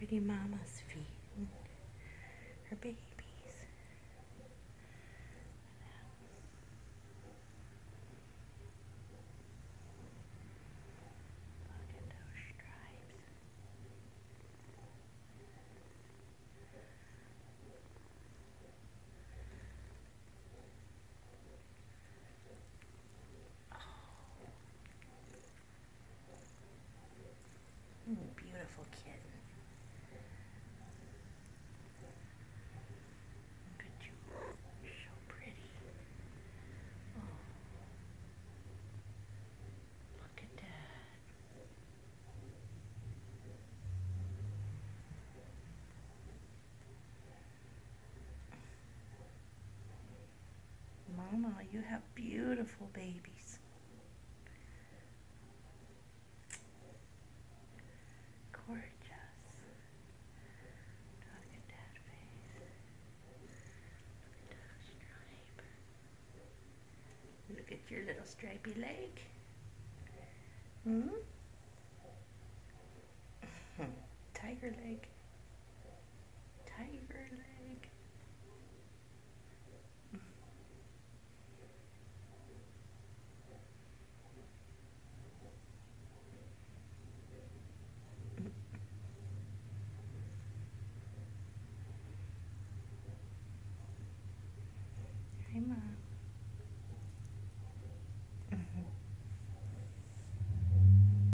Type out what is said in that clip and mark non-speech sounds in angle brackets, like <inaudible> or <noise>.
pretty mama's feet. Her babies. Look at those stripes. Oh. Beautiful kitten. Look at you. You're so pretty. Oh. Look at that. Mama, you have beautiful babies. Gorgeous. Look at. Look at your little stripy leg. Hmm? <laughs> Tiger leg. Tiger leg. 哎呀妈